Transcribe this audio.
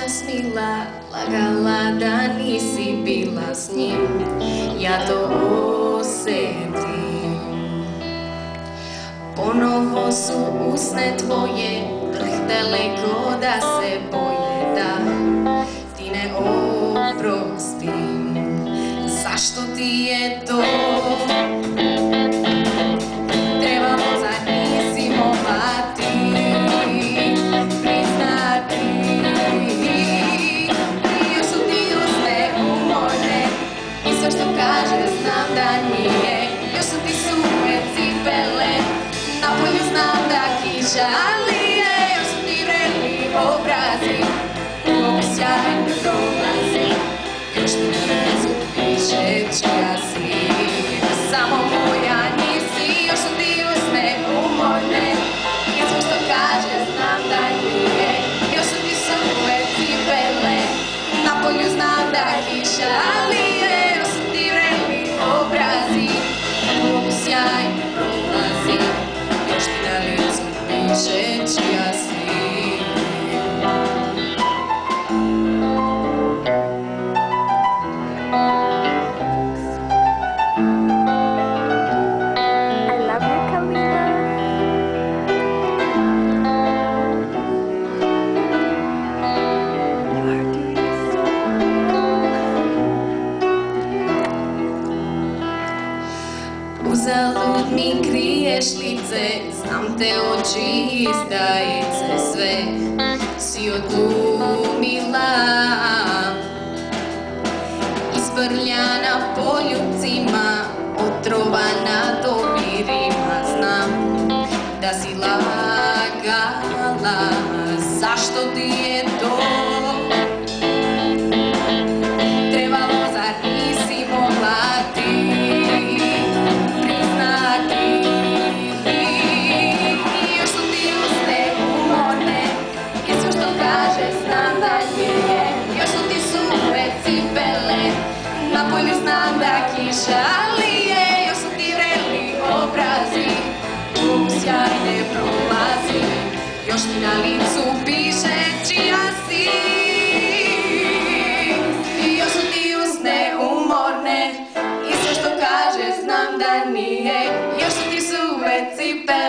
noća smila, lagala da nisi bila s njim, ja to osjetim. Ponovo su usne tvoje, drhtele daleko da se boje da ti ne oprostim. Zašto ti je to? Sve što kaže znam da nije. Još su ti suhe cipele, na polju znam da kiša lije. Još su ti vreli obrazi, u ovu sjajnu prolazi. Još ti na licu piše čija si, samo moja nisi. Još su ti usne umorne i sve što kaže znam da nije. Još su ti suhe cipele, na polju znam da kiša Uzalud mi kriješ lice, znam te oči izdajice, sve si odlumila. Isprljana poljubcima, otrovana dobirima, znam da si lagala, zašto ti je to? U sjajne prolazi. Još ti na licu piše čija si? I još su ti usne umorne I sve što kaže znam da nije. Još su ti suve cipele